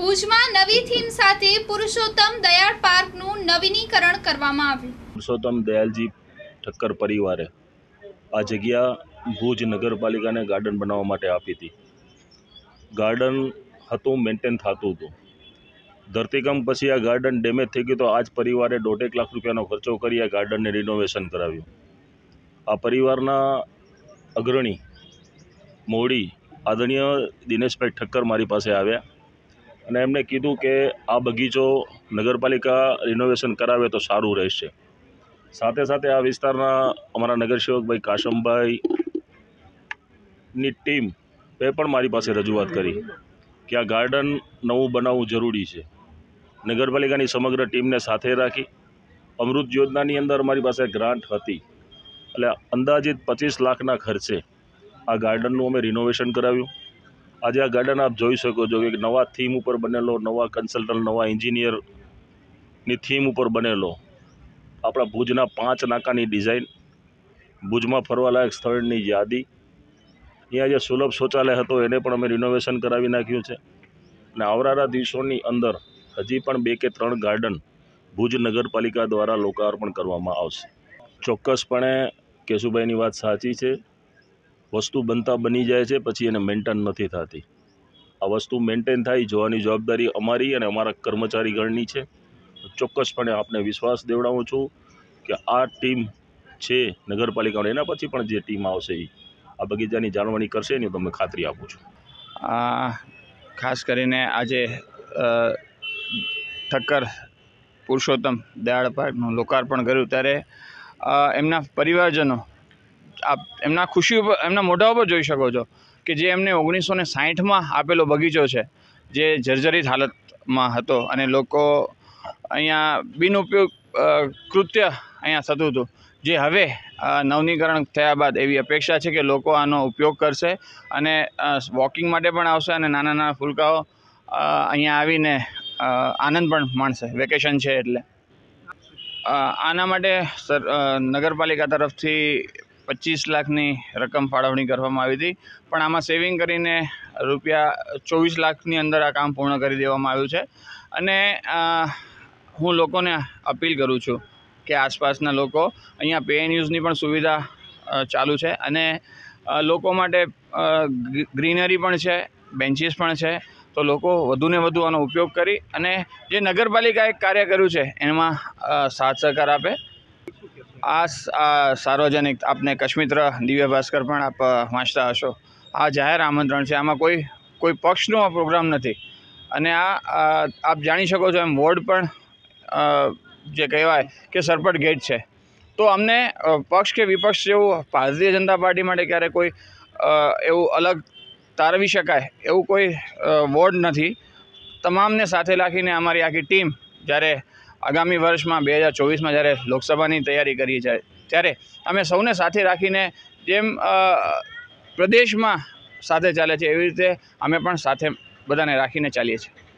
ભુજમાં નવી થીમ સાથે પુરુષોત્તમ દયાળ પાર્કનું નવીનીકરણ કરવામાં આવ્યું. પુરુષોત્તમ દયાલજી ઠક્કર પરિવારે આ જગ્યા ભુજ નગરપાલિકાને ગાર્ડન બનાવવા માટે આપી હતી. ગાર્ડન હતું, મેન્ટેન થતું હતું. ધરતીકંપ પછી આ ગાર્ડન ડેમેજ થઈ ગયું તો આ જ પરિવારે દોઢેક લાખ રૂપિયાનો ખર્ચો કરી આ ગાર્ડનને રિનોવેશન કરાવ્યું. આ પરિવારના અગ્રણી મોડી આદરણીય દિનેશભાઈ ઠક્કર મારી પાસે આવ્યા. અને એમણે કીધું કે આ બગીચો નગરપાલિકા રિનોવેશન કરાવે તો સારું રહેશે. સાથે સાથે આ વિસ્તારના અમારા નગરસેવકભાઈ કાશમભાઈ ની ટીમ એ પણ મારી પાસે રજૂઆત કરી કે આ ગાર્ડન નવું બનાવવું જરૂરી છે. નગરપાલિકાની સમગ્ર ટીમને સાથે રાખી અમૃત યોજનાની અંદર મારી પાસે ગ્રાન્ટ હતી. એટલે અંદાજિત પચીસ લાખના ખર્ચે આ ગાર્ડનનું અમે રિનોવેશન કરાવ્યું. આજે આ ગાર્ડન આપ જોઈ શકો છો કે નવા થીમ ઉપર બનેલો, નવા કન્સલ્ટન્ટ નવા એન્જિનિયરની થીમ ઉપર બનેલો. આપણા ભુજના પાંચ નાકાની ડિઝાઇન ભુજમાં ફરવાલાયક સ્થળની યાદી. અહીંયા જે સુલભ શૌચાલય હતો એને પણ અમે રિનોવેશન કરાવી નાખ્યું છે. અને આવનારા દિવસોની અંદર હજી પણ બે કે ત્રણ ગાર્ડન ભુજ નગરપાલિકા દ્વારા લોકાર્પણ કરવામાં આવશે. ચોક્કસપણે કેશુભાઈની વાત સાચી છે. વસ્તુ બનતા બની જાય છે, પછી એને મેન્ટેન નથી થતી. આ વસ્તુ મેન્ટેન થાય, જોવાની જવાબદારી અમારી અને અમારા કર્મચારીગણની છે. ચોક્કસપણે આપને વિશ્વાસ દેવડાવું છું કે આ ટીમ છે નગરપાલિકાની એના પછી પણ જે ટીમ આવશે એ આ બગીચાની જાળવણી કરશે એની તમને ખાતરી આપું છું. આ ખાસ કરીને આજે ઠક્કર પુરુષોત્તમ દયાળ પાર્કનું લોકાર્પણ કર્યું ત્યારે એમના પરિવારજનો આપ એમના ખુશી ઉપર, એમના મોઢા ઉપર જોઈ શકો છો કે જે એમને ઓગણીસો ને સાહીઠમાં આપેલો બગીચો છે, જે જર્જરિત હાલતમાં હતો અને લોકો અહીંયા બિનઉપયોગ કૃત્ય અહીંયા થતું હતું. જે હવે નવનીકરણ થયા બાદ એવી અપેક્ષા છે કે લોકો આનો ઉપયોગ કરશે અને વોકિંગ માટે પણ આવશે અને નાના નાના ફૂલકાઓ અહીંયા આવીને આનંદ પણ માણશે. વેકેશન છે એટલે. આના માટે સર નગરપાલિકા તરફથી પચીસ લાખની રકમ ફાળવણી કરવામાં આવી હતી. પણ આમાં સેવિંગ કરીને રૂપિયા ચોવીસ લાખની અંદર આ કામ પૂર્ણ કરી દેવામાં આવ્યું છે. અને હું લોકોને અપીલ કરું છું કે આસપાસના લોકો અહીંયા પે ન્યૂઝની પણ સુવિધા ચાલુ છે. અને લોકો માટે ગ્રીનરી પણ છે, બેન્ચીસ પણ છે. તો લોકો વધુને વધુ આનો ઉપયોગ કરી અને જે નગરપાલિકાએ કાર્ય કર્યું છે એમાં સાથ સહકાર આપે. આ આ સાર્વજનિક આપને કશ્મિત્ર દિવ્ય ભાસ્કર પણ આપ વાંચતા હશો. આ જાહેર આમંત્રણ છે. આમાં કોઈ કોઈ પક્ષનો આ પ્રોગ્રામ નથી. અને આ આપ જાણી શકો છો એમ વોર્ડ પણ જે કહેવાય કે સરપટ ગેટ છે. તો અમને પક્ષ કે વિપક્ષ જેવું ભારતીય જનતા પાર્ટી માટે ક્યારે કોઈ એવું અલગ તારવી શકાય એવું કોઈ વોર્ડ નથી. તમામને સાથે રાખીને અમારી આખી ટીમ જ્યારે આગામી વર્ષમાં બે હજાર ચોવીસમાં જ્યારે લોકસભાની તૈયારી કરી છે, ત્યારે અમે સૌને સાથે રાખીને જેમ પ્રદેશમાં સાથે ચાલે છે, એવી રીતે અમે પણ સાથે બધાને રાખીને ચાલીએ છીએ.